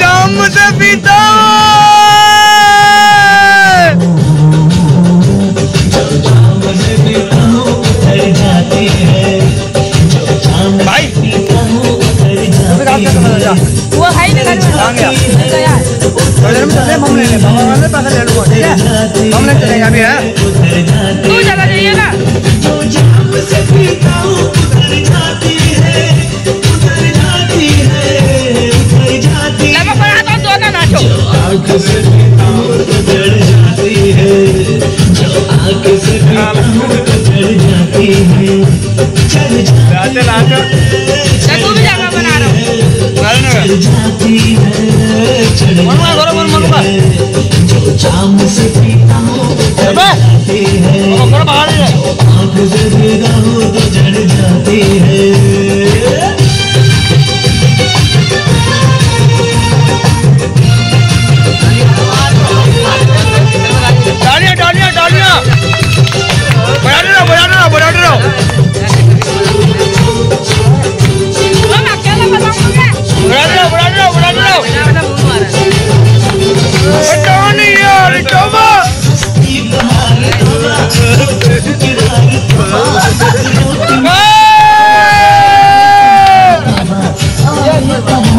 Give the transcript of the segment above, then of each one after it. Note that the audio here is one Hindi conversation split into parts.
जाम से पिता थोड़ी देर में चले हम लेंगे पैसे ले ठीक है अभी है बाहर जाती है।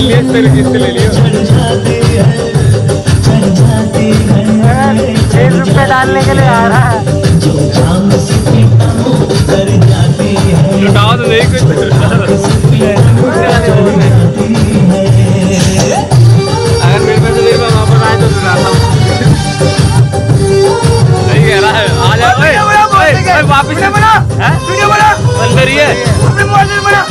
चलिए फिर किससे ले लियो है है डालने के लिए आ रहा है जो काम से कर जाती है लुटाओ तो नहीं कुछ अगर मेरे पैसे दे मैं वापस आए तो लुटाता हूँ सही कह रहा है आ जा ओए ओए ओए वापस बना बना अंदर ही है अपने मोबाइल बना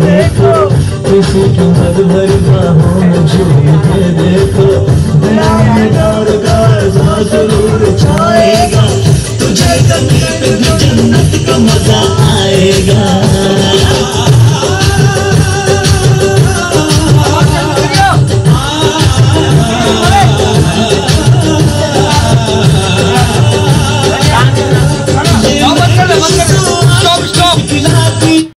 देखो किसी की भर भर देखो दिल ज़रूर छाएगा तुझे कभी